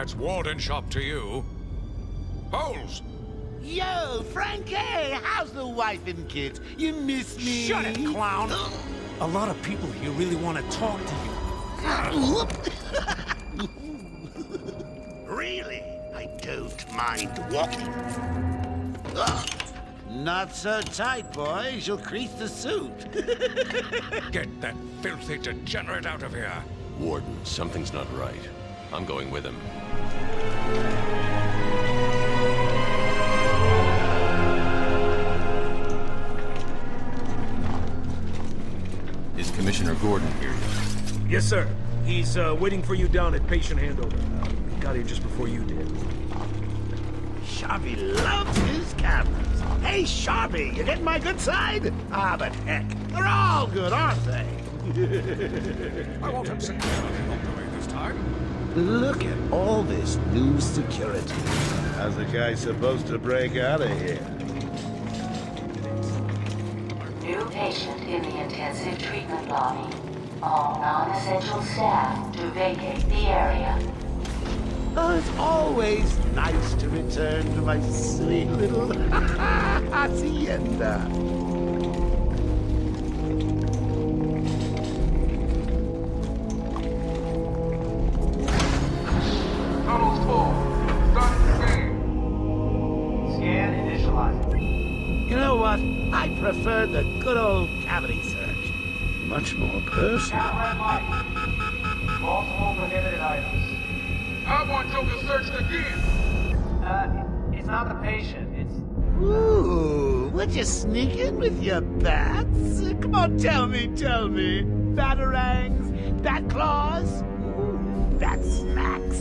That's Warden Sharp to you. Holmes! Yo, Frankie! How's the wife and kids? You miss me? Shut it, clown! A lot of people here really want to talk to you. really? I don't mind walking. Ugh. Not so tight, boys. You'll crease the suit. Get that filthy degenerate out of here! Warden, something's not right. I'm going with him. Is Commissioner Gordon here yet? Yes, sir. He's uh, waiting for you down at patient handover. He got here just before you did. Sharpie loves his cameras. Hey, Sharpie, you getting my good side? Ah, but heck, they're all good, aren't they? I won't accept not the way this time. Look at all this new security. How's a guy supposed to break out of here? New patient in the intensive treatment lobby. All non-essential staff to vacate the area. Oh, it's always nice to return to my sweet little hacienda. I prefer the good old cavity search. Much more personal. Count red light. Multiple prohibited items. I want Joker searched again. Uh, it's not the patient. It's Ooh, would you sneak in with your bats? Come on, tell me, tell me. Batarangs, bat claws, Ooh, bat smacks.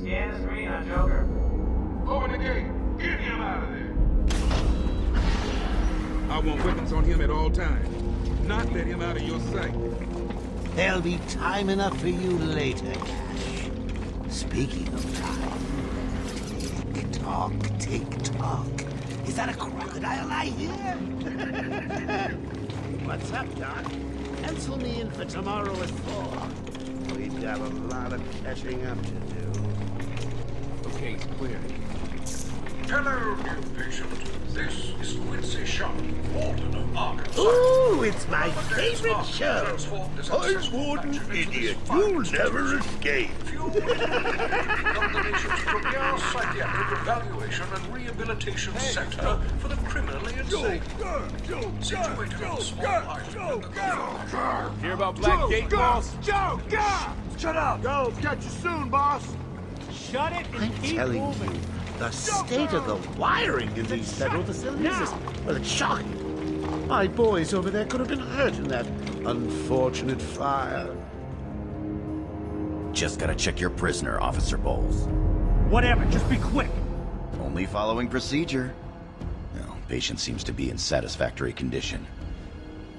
scan is green on Joker. Open the gate. Get him out of there. I want weapons on him at all times. Not let him out of your sight. There'll be time enough for you later, Cash. Speaking of time, tick tock, tick tock. Is that a crocodile I hear? What's up, Doc? Pencil me in for tomorrow at four. We've got a lot of catching up to do. Okay, it's clear. Hello, new patient. This is Quincy Sharp, Warden of Arkham. Ooh, it's my favorite show. I'm Warden Idiot. You'll never escape. Become the nation's premier psychiatric evaluation and rehabilitation center for the criminally insane. Situated on small island in the Gulf of Hear about Black Gate, boss? Joe, go! Shut up! Go, catch you soon, boss! Shut it and I'm keep telling moving. you, the state of the wiring in these federal facilities is, well, it's shocking. My boys over there could have been hurt in that unfortunate fire. Just gotta check your prisoner, Officer Boles. Whatever, just be quick. Only following procedure. Well, patient seems to be in satisfactory condition.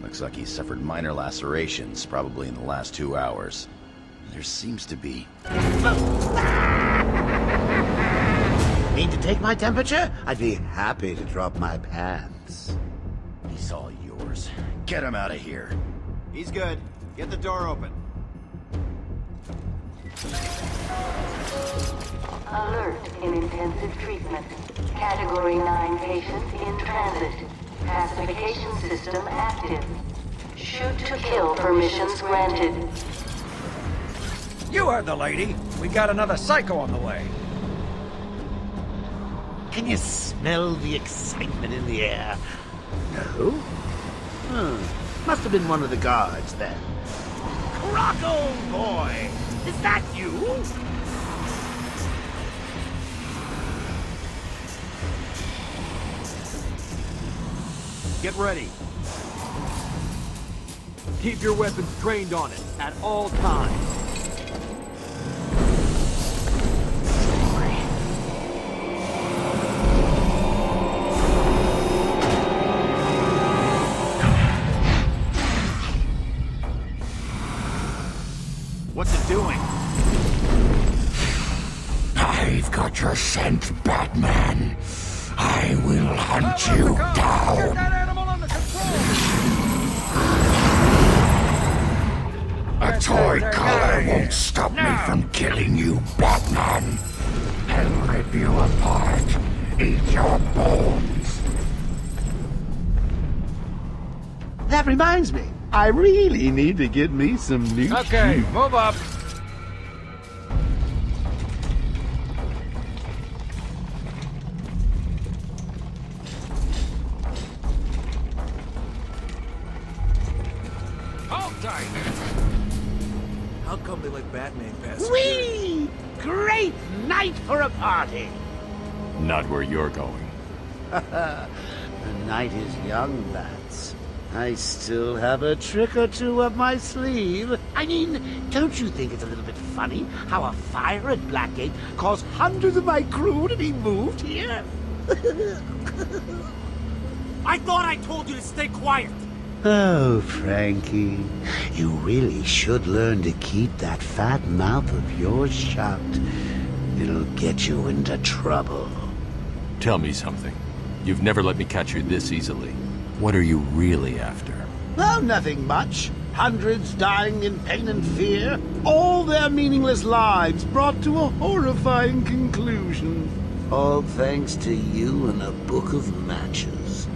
Looks like he suffered minor lacerations, probably in the last two hours. There seems to be... Need to take my temperature? I'd be happy to drop my pants. He's all yours. Get him out of here. He's good. Get the door open. Alert in intensive treatment. Category 9 patient in transit. Pacification system active. Shoot to kill permissions granted. You heard the lady. We got another psycho on the way. Can you smell the excitement in the air? No? Hmm. Must have been one of the guards then. Croc, old boy! Is that you? Get ready. Keep your weapons trained on it at all times. I've got your scent, Batman. I will hunt you down. that animal under control! A toy collar won't stop me from killing you, Batman. I'll rip you apart, eat your bones. That reminds me. I really need to get me some new Okay, shoes. move up. A party! Not where you're going. The night is young, lads. I still have a trick or two up my sleeve. I mean, don't you think it's a little bit funny how a fire at Blackgate caused hundreds of my crew to be moved here? I thought I told you to stay quiet. Oh, Frankie, you really should learn to keep that fat mouth of yours shut. It'll get you into trouble. Tell me something. You've never let me catch you this easily. What are you really after? Oh, nothing much. Hundreds dying in pain and fear. All their meaningless lives brought to a horrifying conclusion. All thanks to you and a book of matches.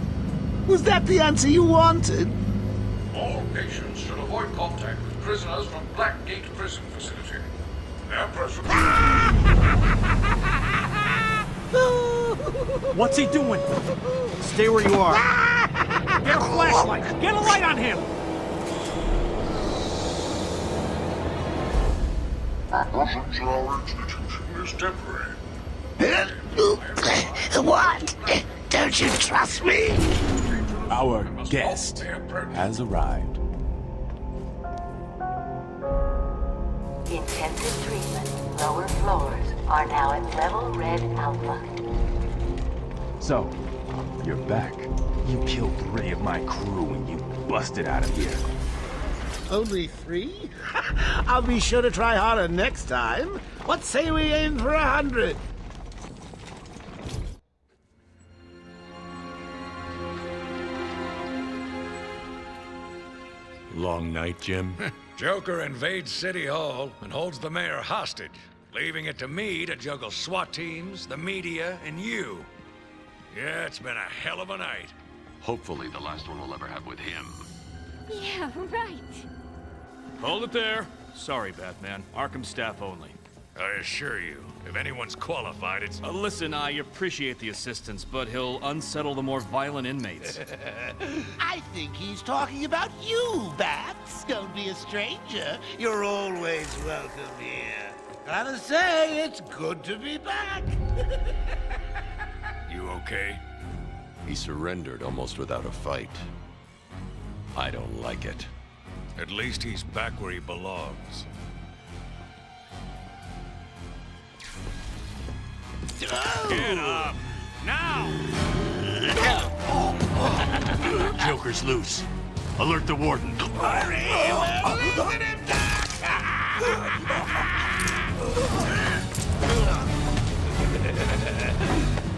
Was that the answer you wanted? All patients should avoid contact with prisoners from Blackgate Prison Facility. What's he doing? Stay where you are. Get a flashlight. Get a light on him. Our presence in our institution is temporary. What? Don't you trust me? Our guest all bear presence. has arrived. Intensive treatment. Lower floors are now at level red alpha. So, you're back. You killed three of my crew and you busted out of here. Only three? I'll be sure to try harder next time. What say we aim for a hundred? Long night, Jim? Joker invades City Hall and holds the mayor hostage, leaving it to me to juggle SWAT teams, the media, and you. Yeah, it's been a hell of a night. Hopefully the last one we'll ever have with him. Yeah, right. Hold it there. Sorry, Batman. Arkham staff only. I assure you, if anyone's qualified, it's... Uh, listen, I appreciate the assistance, but he'll unsettle the more violent inmates. I think he's talking about you, Bats. Don't be a stranger. You're always welcome here. Gotta say, it's good to be back. You okay? He surrendered almost without a fight. I don't like it. At least he's back where he belongs. Get up! Now! Joker's loose. Alert the warden. Hurry!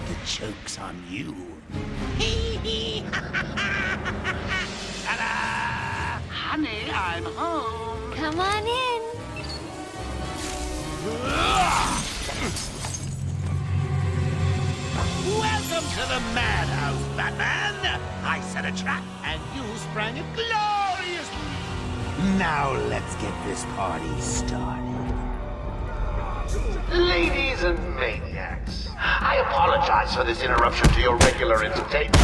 The joke's on you. Honey, I'm home. Come on in. Now let's get this party started. Ladies and maniacs, I apologize for this interruption to your regular entertainment.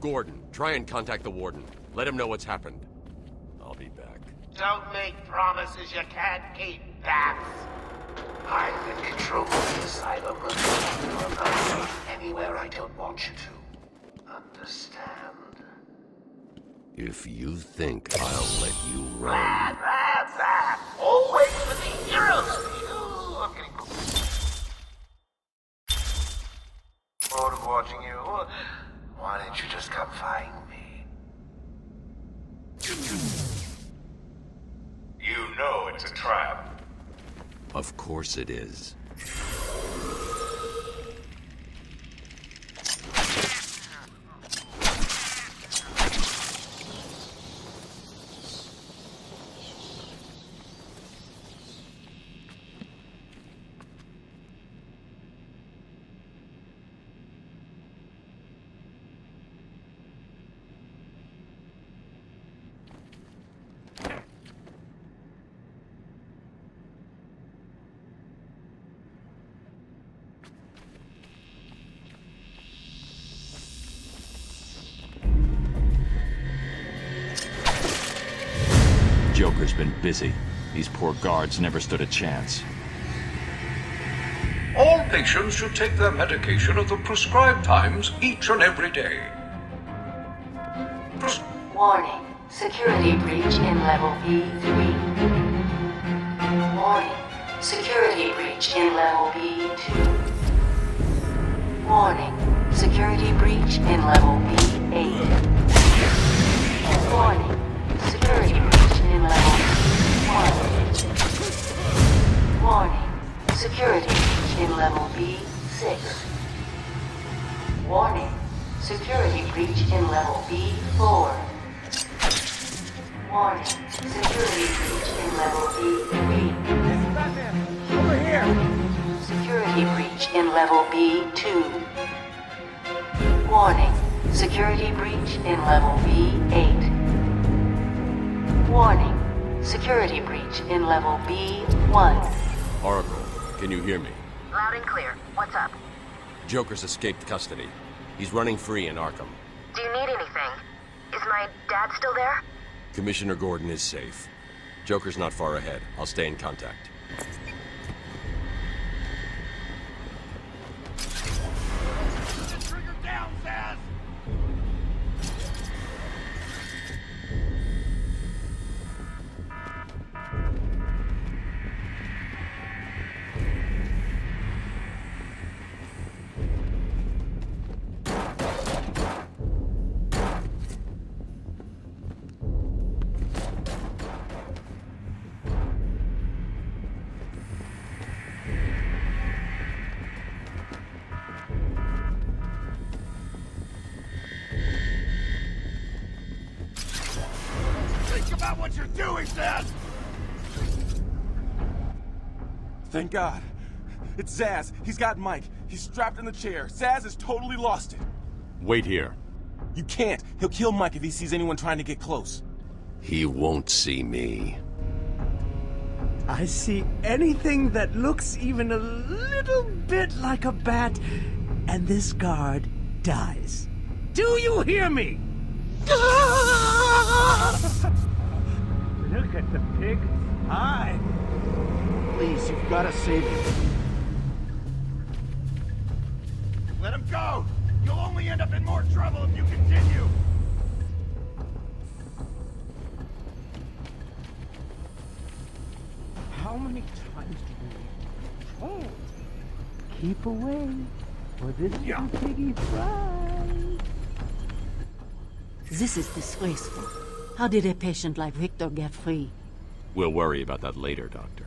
Gordon, try and contact the warden. Let him know what's happened. I'll be back. Don't make promises you can't keep, Bats. I'm in control of the asylum. You're not safe anywhere I don't want you to. Understand? If you think I'll let you run... Bad, bad, bad. Always with the heroes. Ooh, I'm getting bored of watching you. Why didn't you just come find me? You know it's a trap. Of course it is. Joker's been busy. These poor guards never stood a chance. All patients should take their medication at the prescribed times each and every day. Pres- Warning. Security breach in level B3. Warning. Security breach in level B2. Warning. Security breach in level B8. Warning. Security breach Security in level B6. Warning. Security breach in level B4. Warning. Security breach in level B3. Over here! Security breach in level B2. Warning. Security breach in level B8. Warning. Security breach in level B1. Oracle, can you hear me? Loud and clear. What's up? Joker's escaped custody. He's running free in Arkham. Do you need anything? Is my dad still there? Commissioner Gordon is safe. Joker's not far ahead. I'll stay in contact. Doing, Zsasz? Thank God. It's Zsasz. He's got Mike. He's strapped in the chair. Zsasz has totally lost it. Wait here. You can't. He'll kill Mike if he sees anyone trying to get close. He won't see me. I see anything that looks even a little bit like a bat, and this guard dies. Do you hear me? Look at the pig. Hi. Please, you've got to save him. Let him go! You'll only end up in more trouble if you continue! How many times do you control? Keep away, or this yeah. piggy fry. This is disgraceful. How did a patient like Victor get free? We'll worry about that later, Doctor.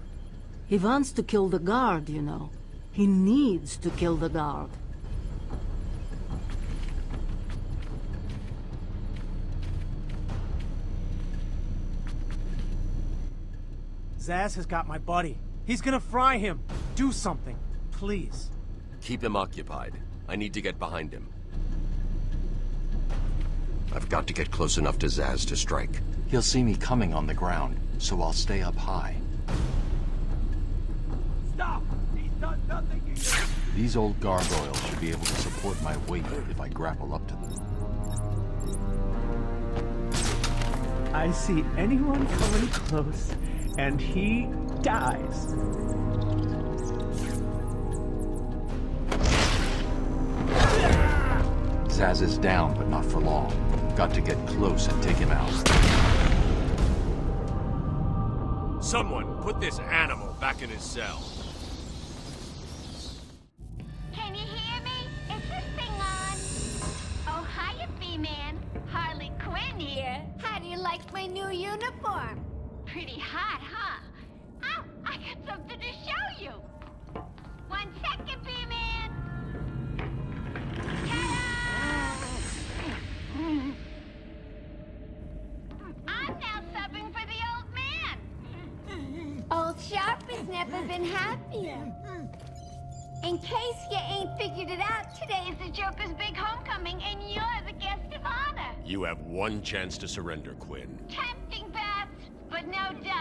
He wants to kill the guard, you know. He needs to kill the guard. Zsasz has got my buddy. He's gonna fry him. Do something, please. Keep him occupied. I need to get behind him. I've got to get close enough to Zsasz to strike. He'll see me coming on the ground, so I'll stay up high. Stop! He's done nothing These old gargoyles should be able to support my weight if I grapple up to them. I see anyone coming close, and he dies. Zsasz is down, but not for long. Got to get close and take him out. Someone put this animal back in his cell. Old has never been happier. In case you ain't figured it out, today is the Joker's big homecoming, and you're the guest of honor. You have one chance to surrender, Quinn. Tempting, Bats, but no dice.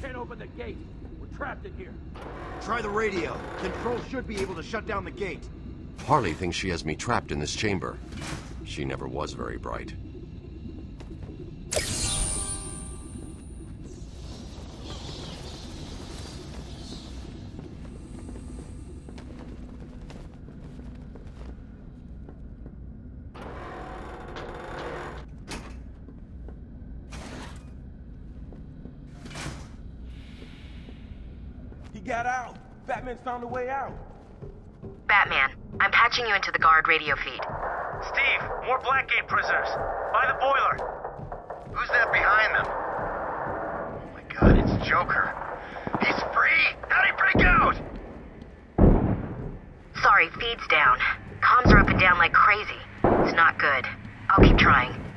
I can't open the gate. We're trapped in here. Try the radio. Control should be able to shut down the gate. Harley thinks she has me trapped in this chamber. She never was very bright. Got out. Batman's found a way out. Batman, I'm patching you into the guard radio feed. Steve, more Blackgate prisoners. By the boiler. Who's that behind them? Oh my god, it's Joker. He's free! How'd he break out? Sorry, feed's down. Comms are up and down like crazy. It's not good. I'll keep trying.